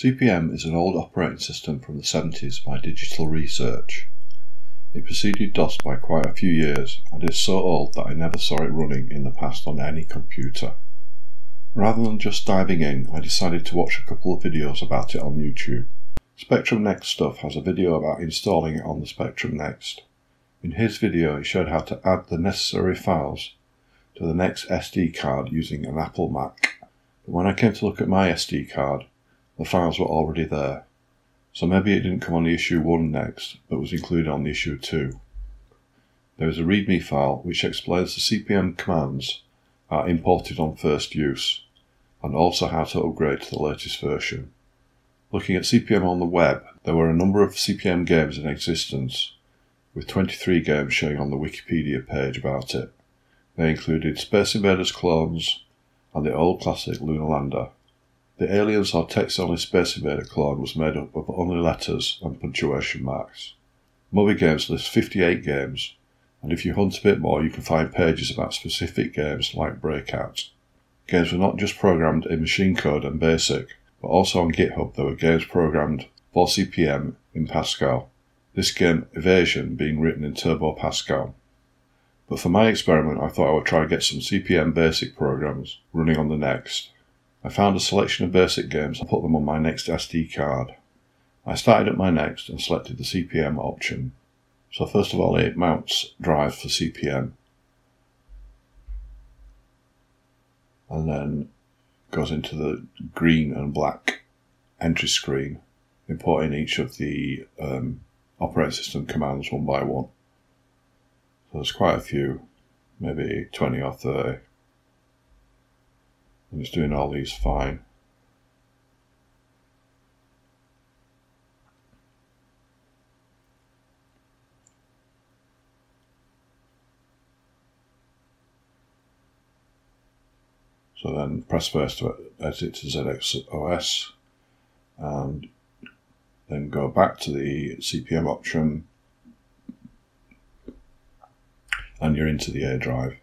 CP/M is an old operating system from the 70s by Digital Research. It preceded DOS by quite a few years and is so old that I never saw it running in the past on any computer. Rather than just diving in, I decided to watch a couple of videos about it on YouTube. Spectrum Next Stuff has a video about installing it on the Spectrum Next. In his video he showed how to add the necessary files to the Next SD card using an Apple Mac. But when I came to look at my SD card, the files were already there. So maybe it didn't come on the issue 1 next, but was included on the issue 2. There is a README file which explains the CP/M commands are imported on first use, and also how to upgrade to the latest version. Looking at CP/M on the web, there were a number of CP/M games in existence, with 23 games showing on the Wikipedia page about it. They included Space Invaders clones and the old classic Lunar Lander. The Aliens or text only Space Invader clone was made up of only letters and punctuation marks. Moby Games lists 58 games, and if you hunt a bit more, you can find pages about specific games like Breakout. Games were not just programmed in machine code and BASIC, but also on GitHub there were games programmed for CP/M in Pascal. This game, Evasion, being written in Turbo Pascal. But for my experiment, I thought I would try to get some CP/M basic programs running on the Next. I found a selection of basic games and put them on my next SD card. I started at my next and selected the CP/M option. So first of all it mounts drive for CP/M and then goes into the green and black entry screen importing each of the um, operating system commands one by one. So there's quite a few, maybe 20 or 30 and it's doing all these fine. So then press first to edit to ZXOS and then go back to the CP/M option and you're into the A drive.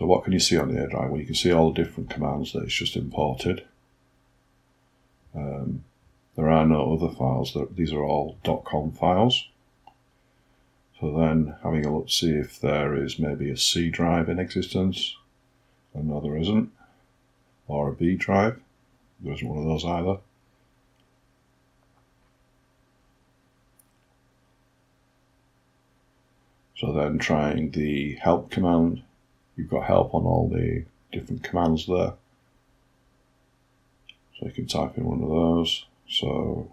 So what can you see on the A drive? Well, you can see all the different commands that it's just imported. Um, there are no other files. These are all dot .com files. So then having a look to see if there is maybe a C drive in existence. And no, there isn't. Or a B drive. There isn't one of those either. So then trying the help command you've got help on all the different commands there. So you can type in one of those. So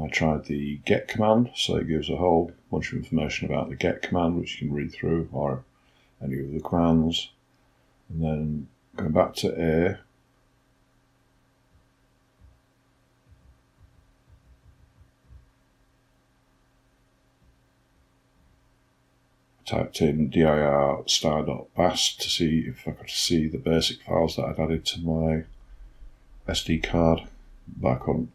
I tried the get command, so it gives a whole bunch of information about the get command, which you can read through, or any of the commands. And then going back to A, typed in dir star.bast to see if I could see the basic files that I'd added to my SD card back on.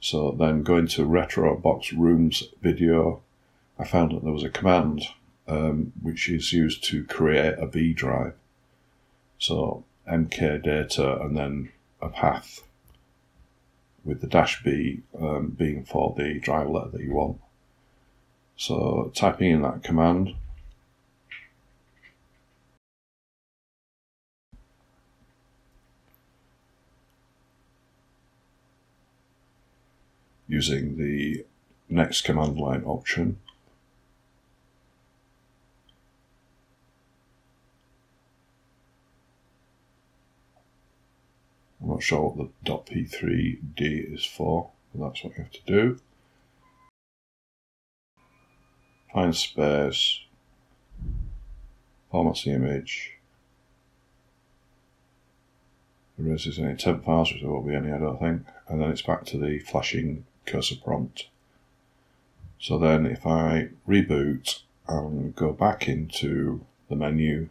So then going to Retro Box Rooms video, I found that there was a command um, which is used to create a B drive. So mk data and then a path with the dash B um, being for the drive letter that you want. So typing in that command, using the next command line option. I'm not sure what the .p3d is for, but that's what you have to do. Find space, format the image, erases any temp files, which there won't be any, I don't think, and then it's back to the flashing cursor prompt. So then if I reboot and go back into the menu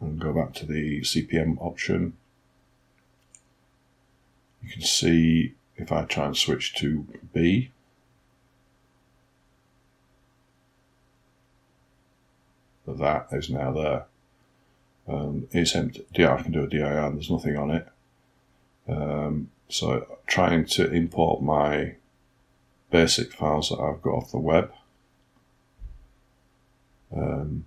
and go back to the CP/M option, you can see if I try and switch to B, that is now there. and it's empty. Yeah, I can do a dir and there's nothing on it. Um, so trying to import my basic files that I've got off the web. Um,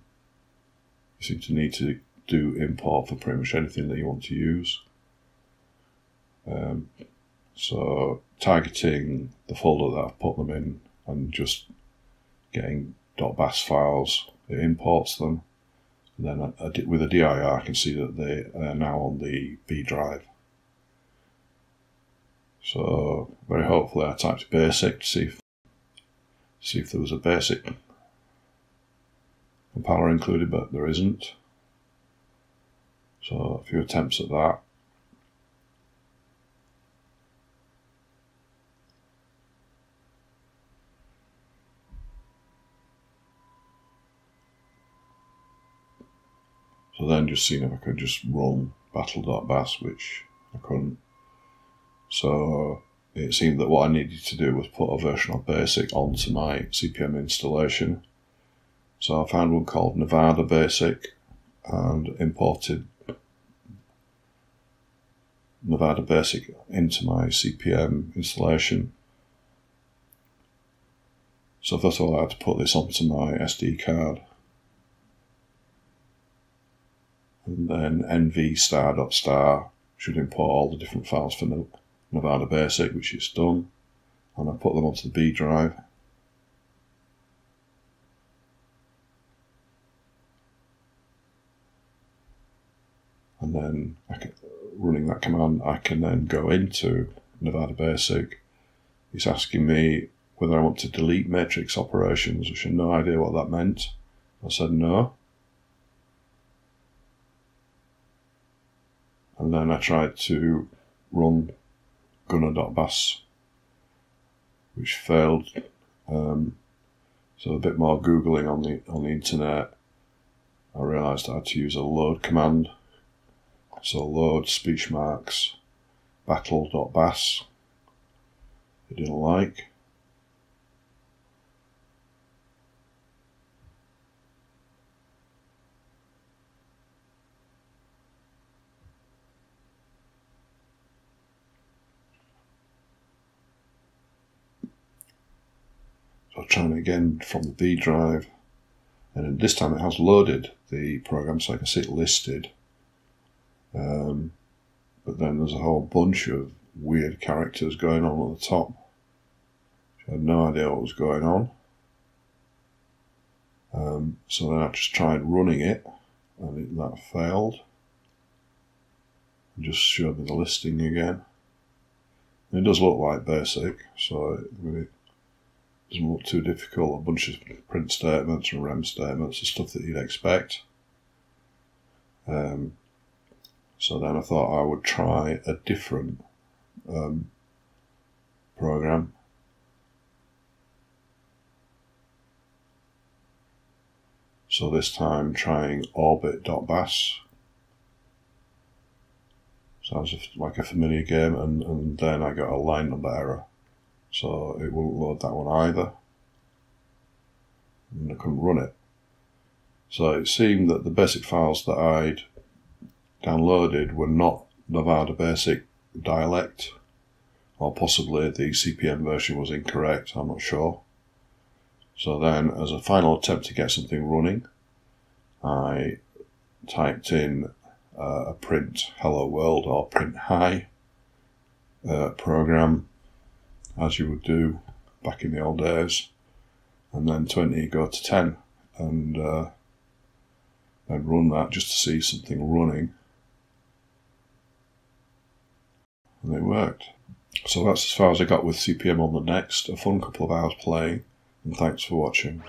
you seem to need to do import for pretty much anything that you want to use. Um, so targeting the folder that I've put them in and just getting dot .bas files, it imports them. And then with a dir, I can see that they are now on the B drive. So very hopefully I typed basic to see if, see if there was a basic compiler included, but there isn't. So a few attempts at that. Then just seeing if I could just run battle.bas, which I couldn't. So it seemed that what I needed to do was put a version of BASIC onto my CPM installation. So I found one called Nevada Basic and imported Nevada Basic into my CPM installation. So first of all I had to put this onto my SD card. And then nv star star should import all the different files for Nevada Basic, which is done. And I put them onto the B drive. And then can, running that command, I can then go into Nevada Basic. It's asking me whether I want to delete matrix operations, which I had no idea what that meant. I said no. And then I tried to run gunner.bas, which failed. Um, so a bit more googling on the on the internet, I realised I had to use a load command. So load speech marks battle.bas. It didn't like. So trying again from the B drive, and this time it has loaded the program so I can see it listed. Um, but then there's a whole bunch of weird characters going on at the top. I had no idea what was going on. Um, so then I just tried running it, and it, that failed. And just showed me the listing again. it does look like basic, so it, doesn't look too difficult. A bunch of print statements and rem statements, the stuff that you'd expect. Um, so then I thought I would try a different um, program. So this time trying orbit.bas. Sounds like a familiar game, and, and then I got a line number error so it wouldn't load that one either. And I couldn't run it. So it seemed that the basic files that I'd downloaded were not Nevada Basic dialect, or possibly the CPM version was incorrect, I'm not sure. So then, as a final attempt to get something running, I typed in uh, a print hello world or print hi uh, program as you would do back in the old days, and then 20 go to 10, and uh, then run that just to see something running. And it worked. So that's as far as I got with CPM on the next. A fun couple of hours playing, and thanks for watching.